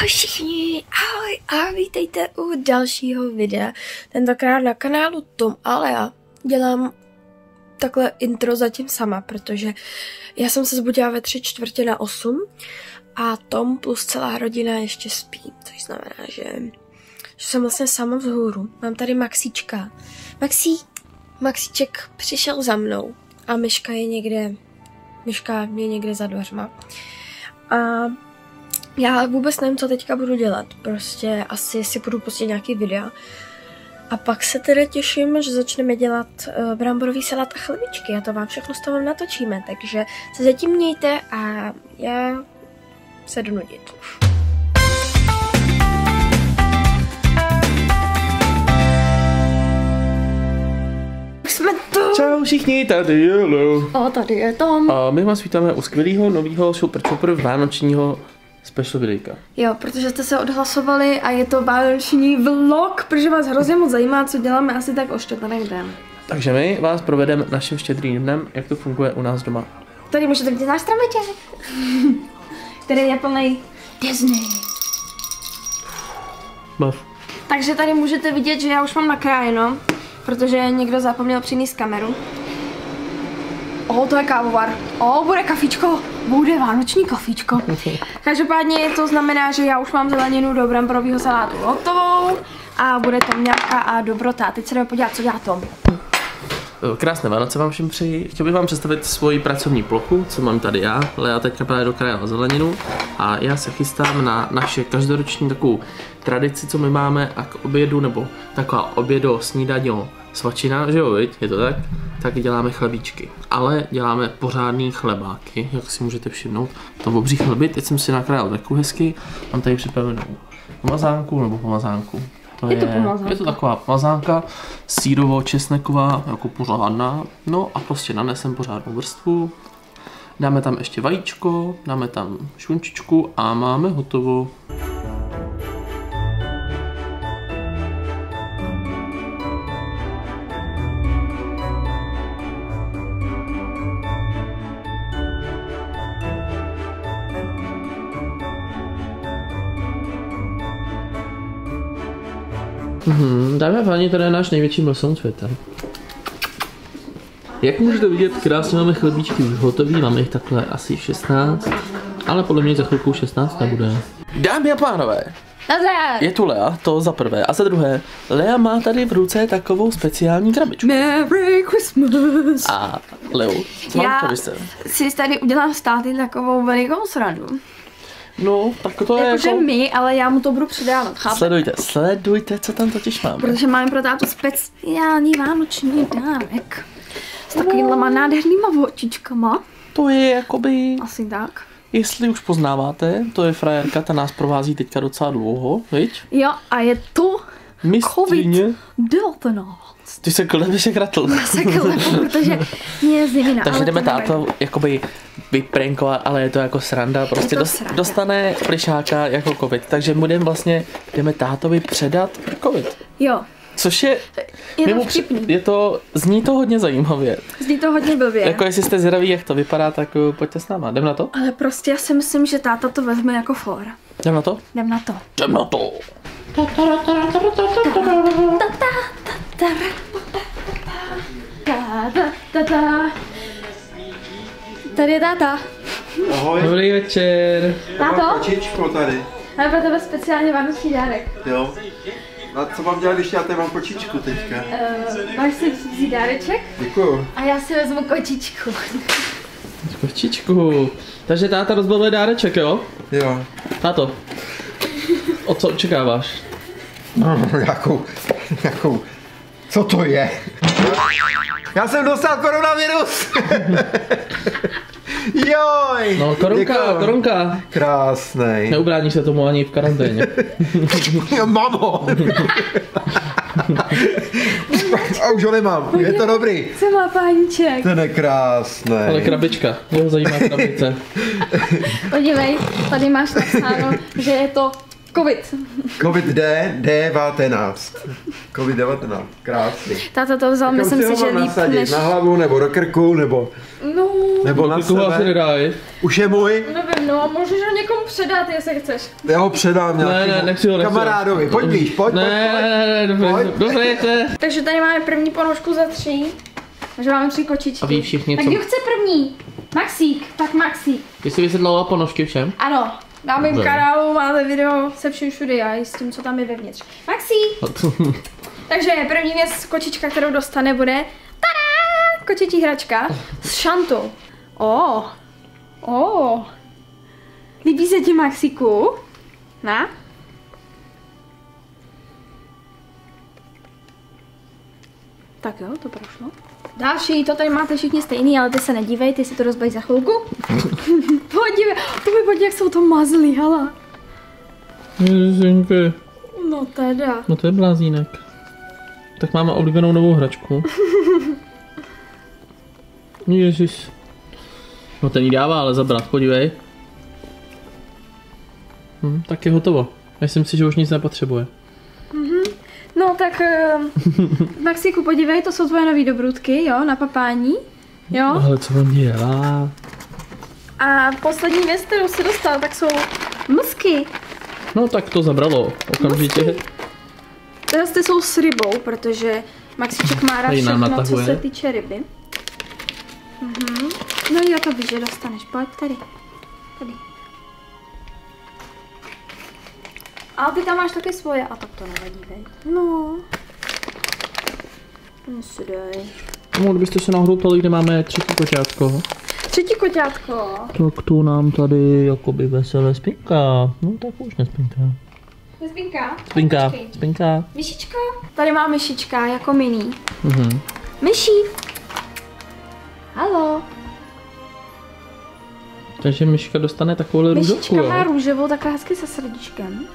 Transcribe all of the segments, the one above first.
Ahoj všichni, ahoj a vítejte u dalšího videa. Tentokrát na kanálu Tom Alea dělám takhle intro zatím sama, protože já jsem se zbudila ve tři čtvrtě na osm a Tom plus celá rodina ještě spí, což znamená, že, že jsem vlastně sama vzhůru. Mám tady Maxíčka. Maxí, Maxíček přišel za mnou a Myška je někde, Myška je někde za dveřma. A já vůbec nevím, co teďka budu dělat. Prostě asi si budu pustit nějaký videa. A pak se teda těším, že začneme dělat uh, bramborový salát a chlebičky a to vám všechno s toho natočíme, takže se zatím mějte a já se jdu nudit. Jsme tu! Čau všichni, tady je Leo. O, tady je Tom. A my vás vítáme u skvělého nového Super vánočního special videjka. Jo, protože jste se odhlasovali a je to vánoční vlog, protože vás hrozně moc zajímá, co děláme asi tak o štětnanek den. Takže my vás provedeme naším štědrým dnem, jak to funguje u nás doma. Tady můžete vidět náš stromeček, který je plný Disney. Bav. Takže tady můžete vidět, že já už mám nakrájeno, protože někdo zapomněl přinést kameru. O, to je kávovar. O, bude kafičko. Bude vánoční kafičko. Každopádně to znamená, že já už mám zeleninu do bramborového salátu hotovou a bude tam nějaká a dobrota. Teď se jdeme podívat, co dělá Tom. Krásné Vánoce vám všem přeji. Chtěl bych vám představit svoji pracovní plochu, co mám tady já. Lea teďka právě dokrájela zeleninu a já se chystám na naše každoroční takovou tradici, co my máme a k obědu, nebo taková obědo, snídaně, svačina, že jo, je to tak? Tak děláme chlebíčky. Ale děláme pořádný chlebáky, jak si můžete všimnout. To obří chleby, teď jsem si nakrájel takovou hezky, mám tady připravenou pomazánku nebo pomazánku. To Je to pomazánka. je to taková pomazánka, sírovo česneková, jako pořádná. No a prostě nanesem pořádnou vrstvu. Dáme tam ještě vajíčko, dáme tam šunčičku a máme hotovo. Dámy a páni, tady je náš největší mlson světa. Jak můžete vidět, krásně máme chlebíčky už hotový, máme jich takhle asi 16, ale podle mě za chvilku 16 nebude. Dámy a pánové, Nazdar! je tu Lea, to za prvé. A za druhé, Lea má tady v ruce takovou speciální krabičku. Merry Christmas! A Leo, co Já-? Si tady udělám státy takovou velikou srandu. No, tak to je Jakože jako... my, ale já mu to budu předávat, chápete? Sledujte, sledujte, co tam totiž máme. Protože máme pro tátu speciální vánoční dárek. S takovýma nádhernýma očičkama. To je jakoby, Asi tak. jestli už poznáváte, to je frajerka, ta nás provází teďka docela dlouho, viď? Jo, a je to Mistřině. COVID-19. Ty se kolem se kratl. Se klepu, protože mě je zimina. Takže jdeme táto jakoby vyprankovat, ale je to jako sranda. Prostě to dos, sranda. dostane plišáka jako covid. Takže budeme vlastně, jdeme tátovi předat covid. Jo, Což je, je to vtipný. je to, zní to hodně zajímavě. Zní to hodně blbě. Jako jestli jste zvědaví, jak to vypadá, tak uh, pojďte s náma. Jdem na to? Ale prostě já si myslím, že táta to vezme jako for. Jdem na to? Jdem na to. Jdem na to. Ta, ta, ta, ta. Tady je táta. Ahoj. Dobrý večer. Táto, Kočičko tady, máme pro tebe speciálně vánoční dárek. jo. A co mám dělat, když já tady mám kočičku teďka? Uh, máš si vzít dáreček Děkuju. a já si vezmu kočičku. Kočičku. Takže táta rozbaluje dáreček, jo? Jo. Táto. O co očekáváš? No, jakou, jakou, co to je? Já jsem dostal koronavirus! Joj! No, korunka, Děkuju. korunka. Krásnej. Neubráníš se tomu ani v karanténě. Jo, Mamo! A už ho nemám, je to dobrý. Co má páníček? Ten je krásný. Ale krabička, jeho zajímá krabice. Podívej, tady máš napsáno, že je to Covid. Covid D, D19. Covid 19, krásný. Táta to vzal, myslím si že líp nasadit? než... Na hlavu, nebo do krku, nebo, No, nebo na Koho asi sebe. nedáš? Už je můj, nevím, no, můžeš ho někomu předat, jestli chceš. já ho předám Ne, nějakému ne, nechci ho, nechci kamarádovi. Pojď blíž, pojď, Ne, pojď, pojď. ne, ne, dobře, Pojď. dobře. Takže tady máme první ponožku za tři. Takže máme tři kočičky. A ví všichni, Tak co- kdo chce první? Maxík, tak Maxík. Ty jsi vysvětlila ponožky všem? Ano, na mém kanálu máte video se vším všude a i s tím, co tam je vevnitř. Maxí, takže první věc, kočička, kterou dostane, bude tada, kočičí hračka s šantou. O, o, líbí se ti Maxíku? Na? Tak jo, to prošlo. Další, to tady máte všichni stejný, ale ty se nedívej, ty si to rozbaví za chvilku. Podívej, to mi podívej, jak jsou to mazlí, hala. Ježinky. No teda. No to je blázínek. Tak máme oblíbenou novou hračku. Ježíš. No ten jí dává ale zabrat, podívej. Hm, tak je hotovo. Myslím si, že už nic nepotřebuje. No tak, uh, Maxíku, podívej, to jsou tvoje nový dobrutky, jo, na papání. Jo. Ale co on dělá? A poslední věc, kterou si dostal, tak jsou msky. No tak to zabralo okamžitě. Teraz ty jsou s rybou, protože Maxíček má rád všechno, co se týče ryby. Mhm. No jo, to víš, že dostaneš. Pojď. Tady. A ty tam máš taky svoje. A tak to nevadí, veď. No. No si dej. No, kdybyste se náhodou ptali, kde máme třetí koťátko, Třetí koťátko. tak tu nám tady jakoby veselé spinka. No tak už nespinka. Spinka. Spinka, spinka. Myšička. Tady má myšička jako mini. Mhm. Myší. Halo. Takže myška dostane takovou růžovku, Myšička má růžovou, takhle hezky se srdíčkem.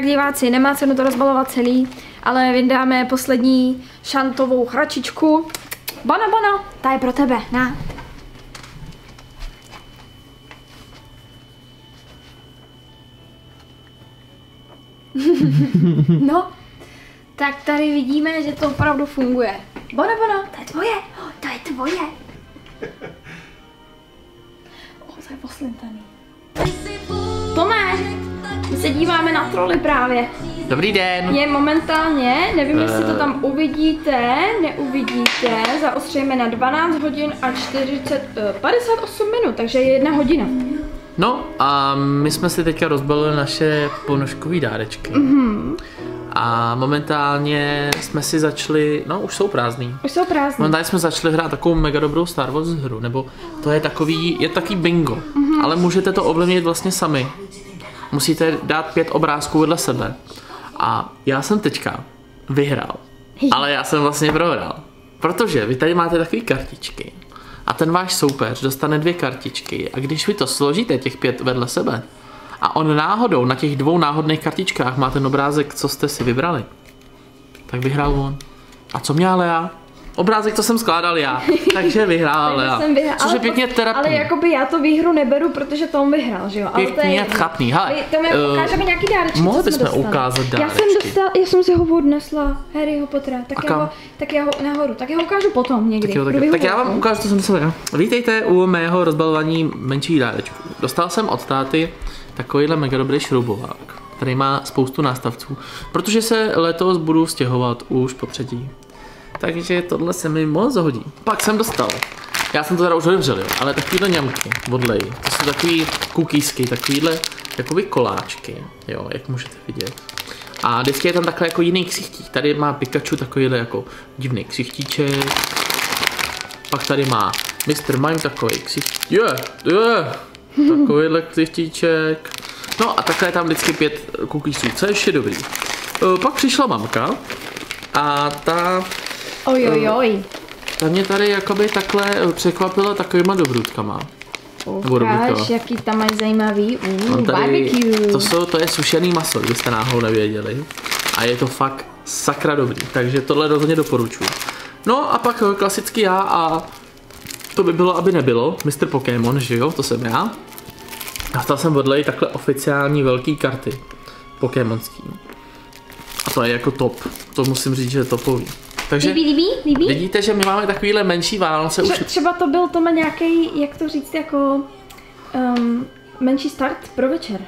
Tak diváci, nemá cenu to rozbalovat celý, ale vydáme poslední šantovou hračičku. Bona, bona, ta je pro tebe, na. No, tak tady vidíme, že to opravdu funguje. Bona, bona, to je tvoje, oh, to je tvoje. O, to je poslintaný. Tome, my se díváme na troly právě. Dobrý den. Je momentálně, nevím, jestli to tam uvidíte, neuvidíte, zaostřejme na 12 hodin a 40, eh, 58 minut, takže je jedna hodina. No a my jsme si teďka rozbalili naše ponožkové dárečky. Mm-hmm. A momentálně jsme si začali, no už jsou prázdný. Už jsou prázdní. Momentálně jsme začali hrát takovou mega dobrou Star Wars hru, nebo to je takový, je takový bingo, mm-hmm. ale můžete to ovlivnit vlastně sami. Musíte dát pět obrázků vedle sebe. A já jsem teďka vyhrál, ale já jsem vlastně prohrál. Protože vy tady máte takové kartičky a ten váš soupeř dostane dvě kartičky a když vy to složíte těch pět vedle sebe a on náhodou na těch dvou náhodných kartičkách má ten obrázek, co jste si vybrali, tak vyhrál on. A co měla Lea? Obrázek, co jsem skládal já. Takže vyhrála Takže Lea. jsem vyhrál- Což ale je pěkně terapie. Ale jakoby já to výhru neberu, protože to on vyhrál, že jo? Ale to je Pěkně jedno. trapný. Hele, To mi eh, ukážeme nějaký dárečky, mohli bychom ukázat Já jsem dárečky. dostal, já jsem si ho odnesla, Harryho Pottera, tak, já ho, tak já ho nahoru, tak já ho ukážu potom někdy. Tak, jo, tak, jo. tak já vám ukážu, co jsem dostal já. Vítejte u mého rozbalování menších dárečků. Dostal jsem od táty takovýhle mega dobrý šroubovák, který má spoustu nástavců, protože se letos budu stěhovat už po třetí. Takže tohle se mi moc hodí. Pak jsem dostal. Já jsem to teda už otevřel, jo, ale takovýhle ňamky od Lej. To jsou takový cookiesky, takovýhle jakoby koláčky, jo, jak můžete vidět. A vždycky je tam takhle jako jiný ksichtík. Tady má Pikachu takovýhle jako divný ksichtíček. Pak tady má Mr. Mime takový ksicht... Je, je, takovýhle ksichtíček. No a takhle je tam vždycky pět cookiesů, co je ještě dobrý. E, Pak přišla mamka a ta Oj, oj, oj. ta mě tady jakoby takhle překvapila takovýma dobrutkama. Ukáž, jaký tam mají zajímavý. Uh, Mám tady, barbecue. to, jsou, to je sušený maso, kdybyste náhodou nevěděli. A je to fakt sakra dobrý, takže tohle rozhodně doporučuji. No a pak eh, klasicky já a to by bylo, aby nebylo, Mr. Pokémon, že jo, to jsem já. Dostal jsem od Lej takhle oficiální velký karty Pokémonský. A to je jako top, to musím říct, že je topový. Takže Líbí, líbí, líbí? vidíte, že my máme takovýhle menší Vánoce už Tře- třeba to byl to má nějaký, jak to říct, jako um, menší start pro večer.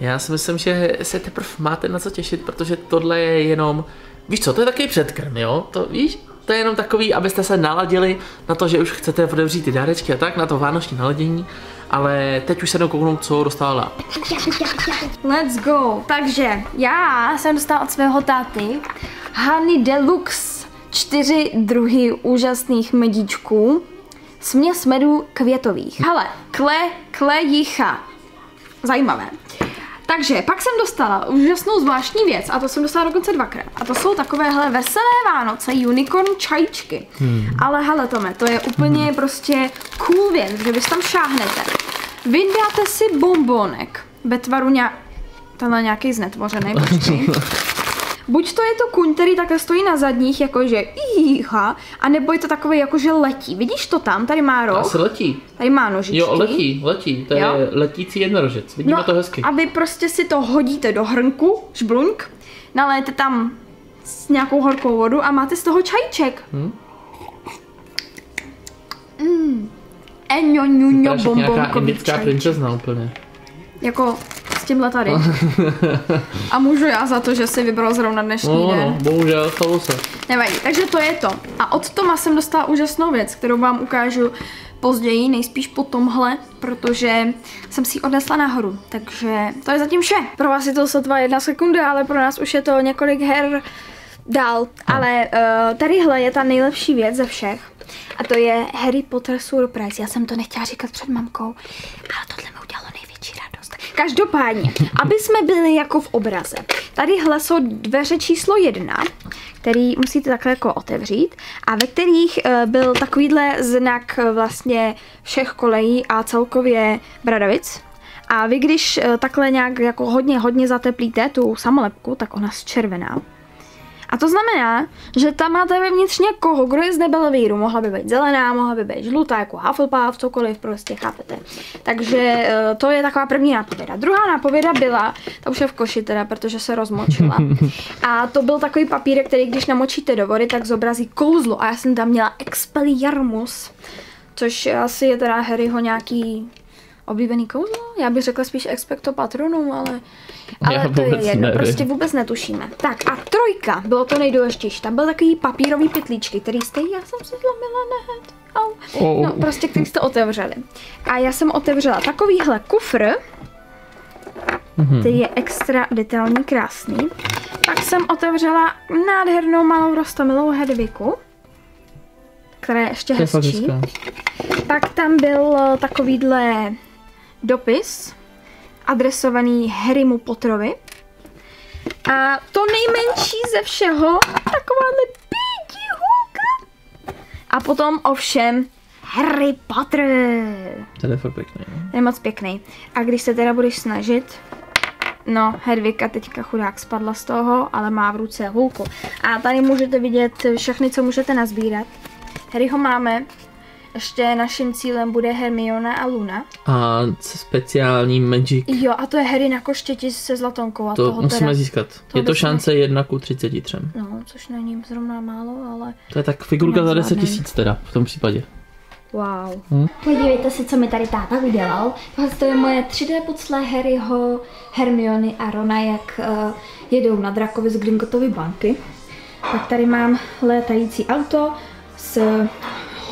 Já si myslím, že se teprve máte na co těšit, protože tohle je jenom, víš co, to je takový předkrm, jo? To víš, to je jenom takový, abyste se naladili na to, že už chcete otevřít ty dárečky a tak, na to vánoční naladění, ale teď už se jdou kouknout, co dostala. Let's go. Takže já jsem dostala od svého táty Honey Deluxe. Čtyři druhy úžasných medíčků. Směs medů květových. Hele, kle, klejicha. Zajímavé. Takže pak jsem dostala úžasnou zvláštní věc a to jsem dostala dokonce dvakrát. A to jsou takovéhle veselé Vánoce unicorn čajíčky. Hmm. Ale hele Tome, to je úplně hmm. prostě cool věc, že vy tam šáhnete. Vyndáte si bombonek ve tvaru nějak... Tenhle nějaký znetvořený, počkej. Buď to je to kuň, který takhle stojí na zadních, jakože jíha, a nebo je to takový, jakože letí. Vidíš to tam? Tady má roh, Asi letí. tady má nožičky. Jo, letí, letí, to je Jo. letící jednorožec, vidíme No to hezky. a vy prostě si to hodíte do hrnku, žbluňk, naléjete tam s nějakou horkou vodu a máte z toho čajček. Hm? Mm. Eňo, ňuňo, bombonkový princezna úplně. Jako s tímhle tady. a můžu já za to, že si vybral zrovna dnešní No, den. no, bohužel, stalo se. Nevadí, takže to je to. A od Toma jsem dostala úžasnou věc, kterou vám ukážu později, nejspíš po tomhle, protože jsem si ji odnesla nahoru. Takže to je zatím vše. Pro vás je to sotva jedna sekunda, ale pro nás už je to několik her dál. Ale uh, tadyhle je ta nejlepší věc ze všech. A to je Harry Potter Surprise. Já jsem to nechtěla říkat před mamkou, ale tohle mi udělalo. Každopádně, aby jsme byli jako v obraze. Tadyhle jsou dveře číslo jedna, který musíte takhle jako otevřít a ve kterých eh, byl takovýhle znak eh, vlastně všech kolejí a celkově Bradavic. A vy když eh, takhle nějak jako hodně, hodně zateplíte tu samolepku, tak ona zčervená. A to znamená, že tam máte vevnitř někoho, kdo je z nebelvíru. Mohla by být zelená, mohla by být žlutá, jako Hufflepuff, cokoliv, prostě chápete. Takže eh, to je taková první nápověda. Druhá nápověda byla, ta už je v koši teda, protože se rozmočila. A to byl takový papírek, který když namočíte do vody, tak zobrazí kouzlo. A já jsem tam měla Expelliarmus, což asi je teda Harryho nějaký oblíbený kouzlo? Já bych řekla spíš Expecto Patronum, ale, ale Já to je jedno, nevím. prostě vůbec netušíme. Tak a trojka, bylo to nejdůležitější. Tam byl takový papírový pytlíčky, který jste, já jsem si zlomila nehet. Au. Oh. No, prostě který jste otevřeli. A já jsem otevřela takovýhle kufr, Mhm. který je extra detailní, krásný. Pak jsem otevřela nádhernou malou rostomilou hedviku, která je ještě je hezčí. hezká. Pak tam byl eh, takovýhle dopis adresovaný Harrymu Potterovi. A to nejmenší ze všeho, takováhle píky hulka. A potom ovšem Harry Potter. Ten je fakt pěkný. no. Ten je moc pěkný. A když se teda budeš snažit, no, Hedvika teďka chudák spadla z toho, ale má v ruce hůlku. A tady můžete vidět všechny, co můžete nazbírat. Harryho máme. Ještě naším cílem bude Hermiona a Luna. A se speciální Magic, Jo, a to je Harry na koštěti se zlatonkou. A to toho musíme teda, získat. to Je to šance 1 ku 33. No, což není zrovna málo, ale To je tak figurka za 10 Nezvládnem. tisíc teda, v tom případě. wow. Hm? Podívejte se, co mi tady táta udělal. Tohle to je moje 3D pucle Harryho, Hermiony a Rona, jak uh, jedou na drakovi z Gringottovy banky. Pak tady mám létající auto s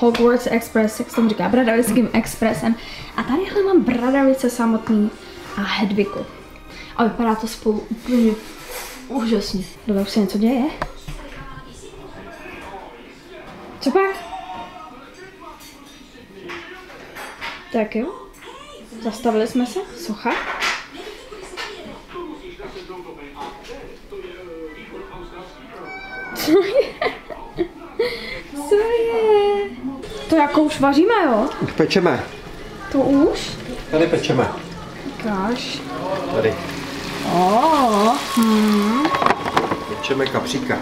Hogwarts Express, jak se tomu říká, Bradavickým Expressem. A tadyhle mám Bradavice samotný a Hedviku. A vypadá to spolu úplně úžasně. Dole už se něco děje. Co pak? Tak jo. Zastavili jsme se. Socha. Co je? Co je? To jako už vaříme, jo? Už pečeme. To už? Tady pečeme. Káš. Tady. Oh, Pečeme kapříka.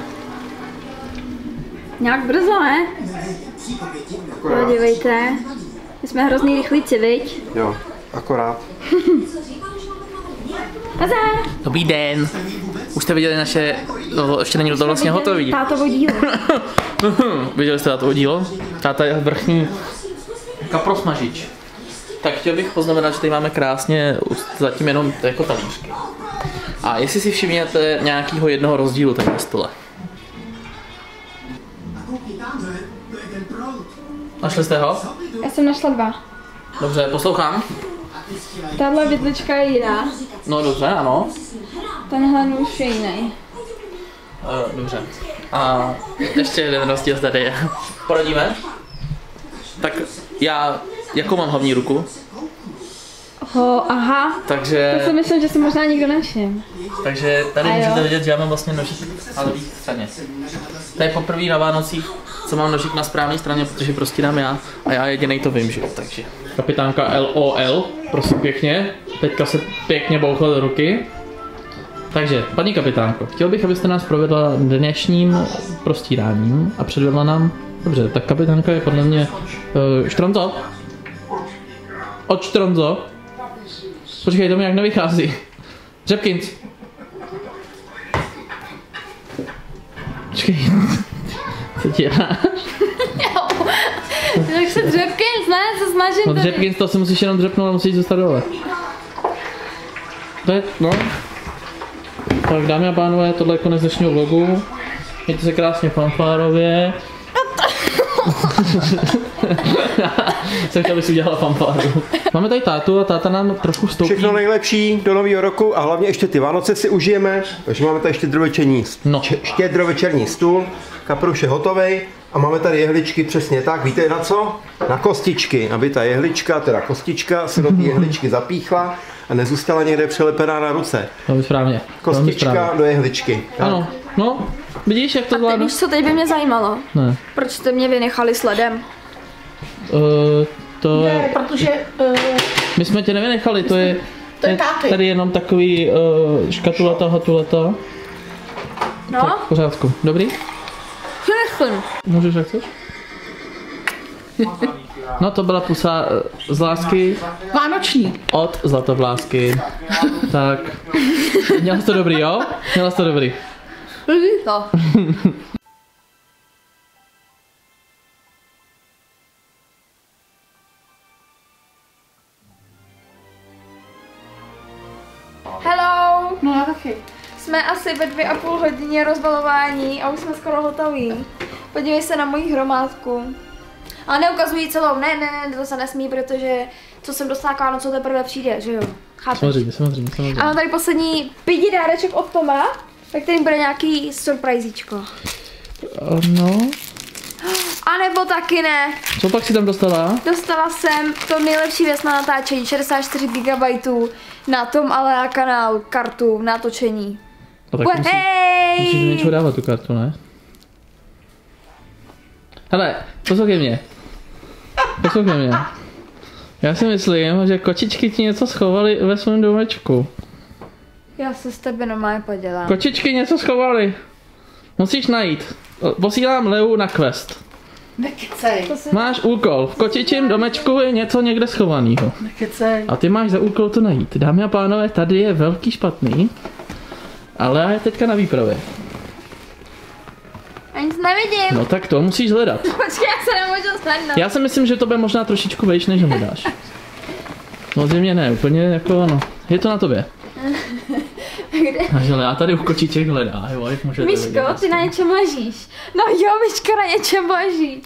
nějak brzo, ne? Podívejte. My jsme hrozný rychlíci, viď? Jo, akorát. Nazdar! Dobrý den. Už jste viděli naše, no, ještě není to vlastně hotový. Tátovo dílo. Viděli jste táto dílo? Táta je vrchní kaprosmažič. Tak chtěl bych poznamenat, že tady máme krásně zatím jenom jako talířky. A jestli si všimněte nějakého jednoho rozdílu tady na stole. Našli jste ho? Já jsem našla dva. Dobře, poslouchám. Tahle vidlička je jiná. No dobře, ano. Tenhle nůž je jiný. Uh, dobře. A ještě jeden rozdíl tady je. Poradíme? Tak já, jakou mám hlavní ruku, Ho, aha. takže... To si myslím, že si možná nikdo nevšiml. Takže tady můžete vidět, že já mám vlastně nožík na levé straně. To je poprvé na Vánocích, co mám nožík na správné straně, protože prostě dám já a já jedinej to vím, že jo, takže. Kapitánka LOL, prosím pěkně, teďka se pěkně bouchla do ruky. Takže, paní kapitánko, chtěl bych, abyste nás provedla dnešním prostíráním a předvedla nám... Dobře, tak kapitánka je podle mě... Uh, štronzo? Od štronzo? Počkej, to mi jak nevychází. Řepkins. Počkej. Co ti děláš? Tak se dřepkins, ne? Se snažím No tady. Řepkins, to si musíš jenom dřepnout a musíš zůstat dole. To je, no. Tak dámy a pánové, tohle je konec dnešního vlogu. Mějte se krásně fanfárově. Jsem chtěl, abys udělala fanfáru. Máme tady tátu a táta nám trošku vstoupí. Všechno nejlepší do nového roku a hlavně ještě ty Vánoce si užijeme. Takže máme tady štědrovečerní, No. štědrovečerní stůl, kapruš je hotovej a máme tady jehličky přesně tak. Víte na co? Na kostičky, aby ta jehlička, teda kostička se do té jehličky zapíchla a nezůstala někde přelepená na ruce. Velmi správně. Kostička správně. do jehličky. Tak. Ano, no, vidíš, jak to zvládnu? víš, co teď by mě zajímalo? Ne. Proč jste mě vynechali sledem? Uh, to je, protože uh, my jsme tě nevynechali, to je, To je táty. tady jenom takový uh, škatulata, hatulata. No, Tak, v pořádku. Dobrý? nechcem. Můžeš, jak chceš? No to byla pusa eh, z lásky vánoční. od Zlatovlásky. tak, měla jsi to dobrý, jo? Měla jsi to dobrý. To. Hello! No já taky. Jsme asi ve dvě a půl hodině rozbalování a už jsme skoro hotoví. Podívej se na moji hromádku. Ale neukazuji celou, ne, ne, ne, to se nesmí, protože co jsem dostala k Vánocu teprve přijde, že jo? Chápeš? Samozřejmě, samozřejmě, samozřejmě. A mám tady poslední pidi dáreček od Toma, ve kterým bude nějaký surprizíčko. Uh, no, A nebo taky ne. co pak si tam dostala? Dostala jsem to nejlepší věc na natáčení, 64 GB na tom ale kanál kartu na točení. No, tak musí, musíš do Hej! něčeho dávat tu kartu, ne? Hele, poslouchej mě. Poslouchej mě. Já si myslím, že kočičky ti něco schovaly ve svém domečku. Já se s tebe normálně podělám. Kočičky něco schovaly. Musíš najít. Posílám Leu na quest. Nekecej. Máš úkol. V kočičím domečku je něco někde schovaného. Nekecej. A ty máš za úkol to najít. Dámy a pánové, tady je velký špatný. Ale je teďka na výpravě. Já nic nevidím. No tak to musíš hledat. Počkej, já se nemůžu snadnout. Já si myslím, že to bude možná trošičku vejš, než mi dáš. Samozřejmě ne, úplně jako ano. Je to na tobě. Kde? Takže já tady u kočiček hledá, jo, jak můžete Myško, vidět. ty na něčem ležíš. No jo, Myška na něčem leží.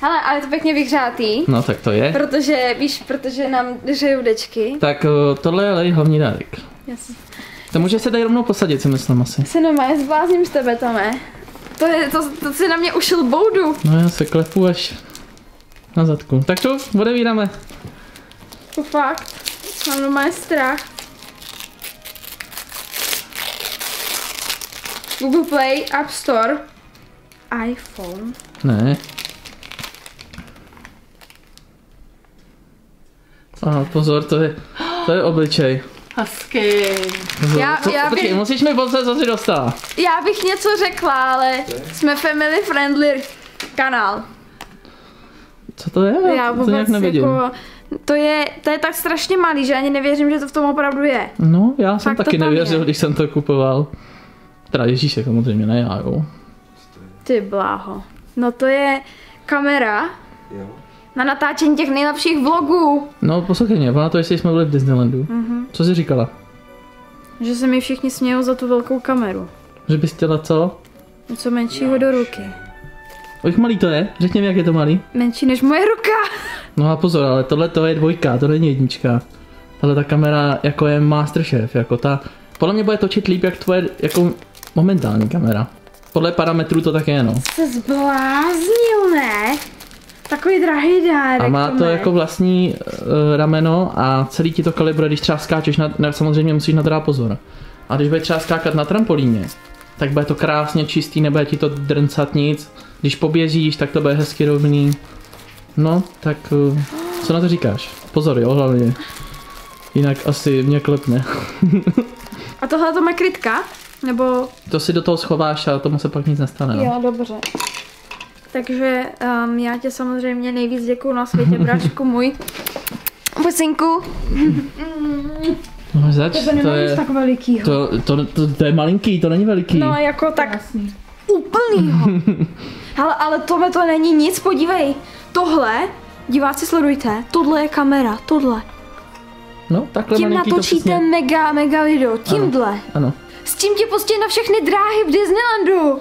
Hele, ale to pěkně vyhřátý. No tak to je. Protože, víš, protože nám žijou dečky. Tak o, tohle je hlavní dárek. Se, To může se tady rovnou posadit, si myslím asi. se normálně zblázním z tebe, Tome. To, je, to, to si na mě ušil boudu. No já se klepu až na zadku. Tak čo, odevíráme. To fakt. Mám normálně strach. Google Play, App Store, iPhone. Ne. A pozor, to je, to je obličej. Hezky. Pozor, Já- co, já bych- počkej, musíš mi pozor, co jsi dostala. Já bych něco řekla, ale jsme family friendly kanál. Co to je? Já to vůbec nějak nevidím. jako, to je, to je tak strašně malý, že ani nevěřím, že to v tom opravdu je. No, já jsem Fakt to taky nevěřil, je. když jsem to kupoval. Teda Ježíšek samozřejmě, ne já, jo. Ty bláho. No to je kamera Jo. Na natáčení těch nejlepších vlogů. No, poslouchej mě, to jestli jsme byli v Disneylandu. Mhm. Co jsi říkala? Že se mi všichni smějou za tu velkou kameru. Že bys chtěla co? Něco menšího do ruky. Jak malý to je? Řekni mi, jak je to malý. Menší než moje ruka. No a pozor, ale tohle to je dvojka, to není jednička. Tahle ta kamera jako je Masterchef, jako ta... Podle mě bude točit líp, jak tvoje jako momentální kamera. Podle parametrů to tak je, no. Se zbláznil, ne? Takový drahý dárek. A má to jako vlastní uh, rameno a celý ti to kalibruje, když třeba skáčeš, na, na, samozřejmě musíš na to dát pozor. A když budeš třeba skákat na trampolíně, tak bude to krásně čistý, nebude ti to drncat nic. Když poběžíš, tak to bude hezky rovný. No, tak uh, co na to říkáš? Pozor, jo, hlavně. Jinak asi mě klepne. A tohle to má krytka? Nebo... To si do toho schováš a tomu se pak nic nestane, no. Jo, dobře. Takže um, já tě samozřejmě nejvíc děkuju na světě, brášku můj. Pusinku. No, zač, to je, tak velikýho. to, to, to, to, je malinký, to není veliký. No jako tak úplnýho. Hele, ale tohle to není nic, podívej. Tohle, diváci sledujte, tohle je kamera, tohle. No, takhle Tím malinký to natočíte přesně. mega, mega video, tímhle. Ano. S tím tě pustí na všechny dráhy v Disneylandu.